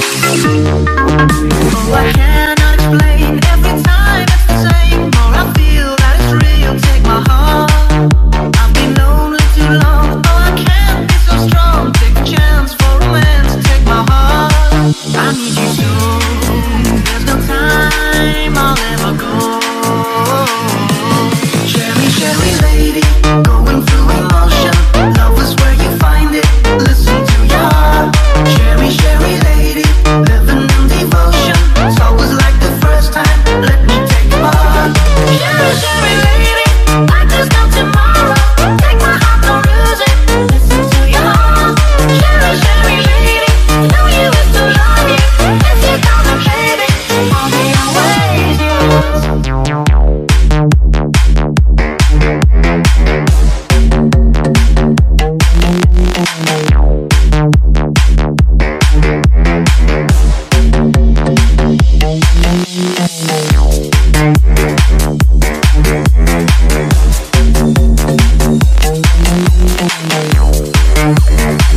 Oh, I can't.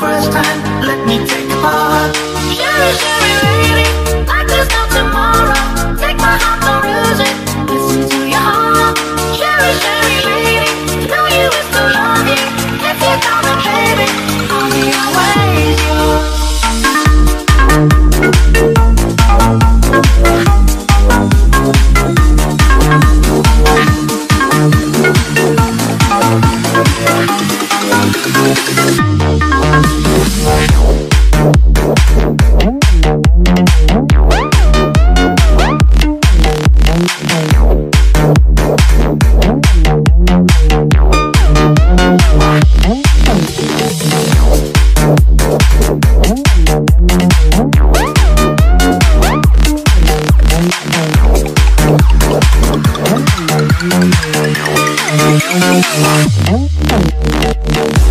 first time. Let me take a part. Share, share, lady. Like there's no tomorrow. Thank you.